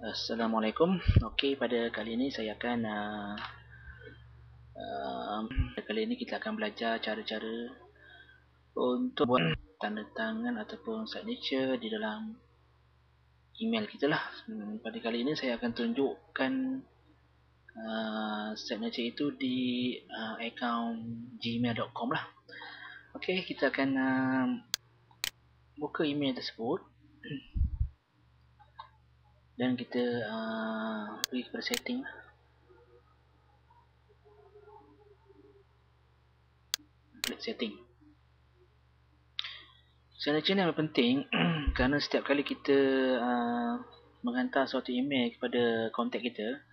Assalamualaikum. Okey, pada kali ini saya akan uh, uh, kali ini kita akan belajar cara-cara untuk buat tanda tangan ataupun signature di dalam email kita lah. Hmm, pada kali ini saya akan tunjukkan uh, signature itu di uh, account gmail.com lah. Okey, kita akan uh, buka email tersebut dan kita uh, pergi kepada setting. Lah. klik setting. Signature ni yang penting kerana setiap kali kita uh, menghantar suatu email kepada kontak kita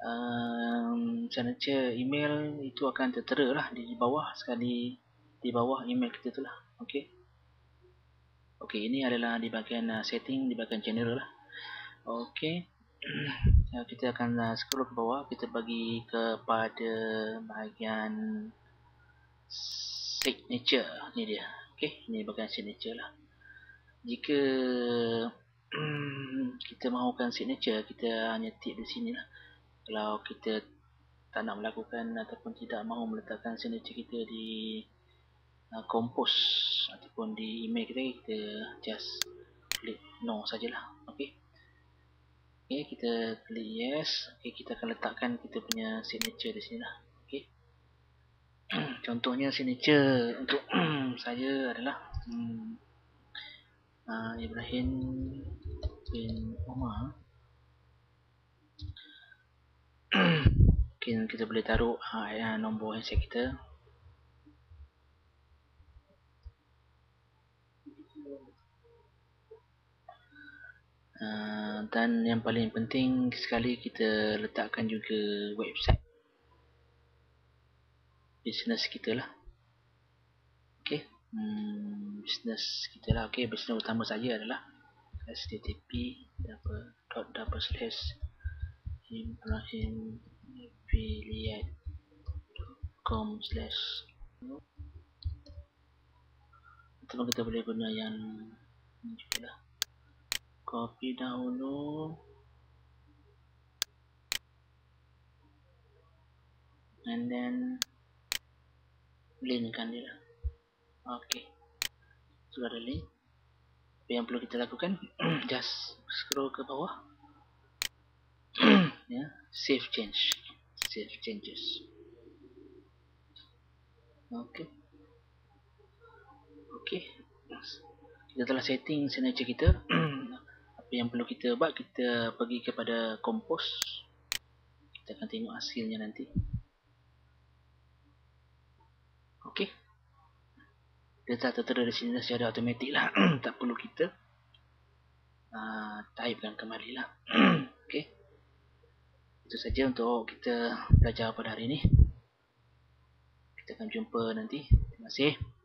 um, signature email itu akan tertera lah di bawah sekali di bawah email kita tu lah. Ok ok ini adalah di bahagian uh, setting di bahagian general lah Okey. Ya, kita akan uh, scroll ke bawah. Kita bagi kepada bahagian signature. Ni dia. Okey, ini bahagian signature lah. Jika kita mahukan signature, kita hanya tip di sini lah. Kalau kita tak nak melakukan ataupun tidak mahu meletakkan signature kita di uh, compose ataupun di email kita, kita just klik no sajalah. Okey. Okay, kita klik yes. Okay, kita akan letakkan kita punya signature di sini lah. Okay. Contohnya signature untuk saya adalah hmm, uh, Ibrahim bin Omar. okay, kita boleh taruh uh, nombor handset kita. Uh, dan yang paling penting sekali kita letakkan juga website. Business kita lah. Ok hmm, business kita lah. Ok business utama saya adalah http dot double slash ibrahim affiliate com slash. Atau kita boleh guna yang ini juga lah copy dahulu. And then linkkan dia. Ok sudah ada link. Apa yang perlu kita lakukan? Just scroll ke bawah. Ya. Save change. Save changes. Ok ok kita telah setting signature kita yang perlu kita buat kita pergi kepada compose kita akan tengok hasilnya nanti. Ok dia tak tertera di sini secara automatik lah. Tak perlu kita uh, typekan kembali lah. Ok itu saja untuk kita belajar pada hari ini. Kita akan jumpa nanti. Terima kasih